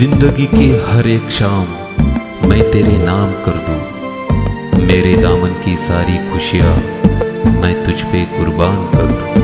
ज़िंदगी की हर एक शाम मैं तेरे नाम कर दूँ। मेरे दामन की सारी खुशियाँ मैं तुझ पे कुर्बान कर दूँ।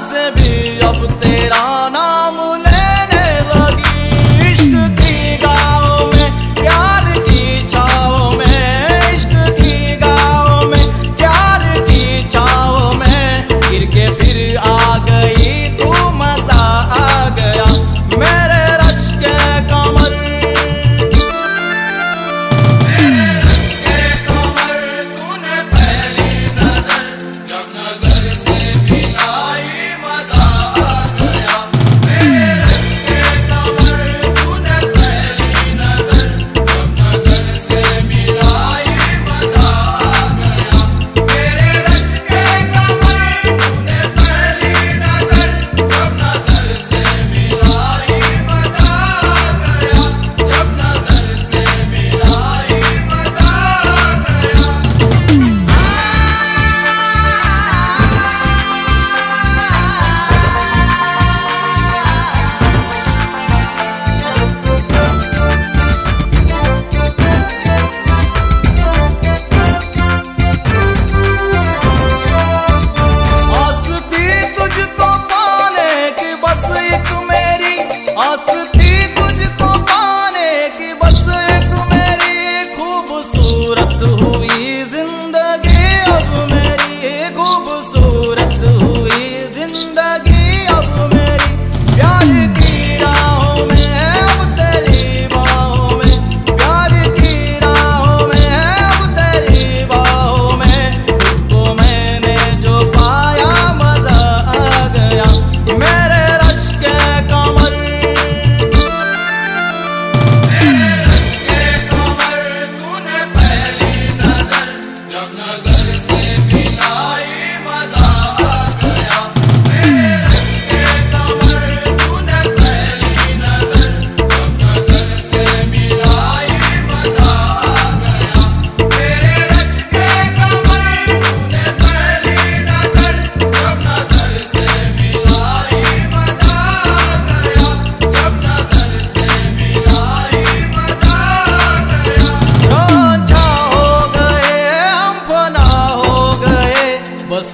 sempre ó puteirão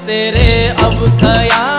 तेरे अब खया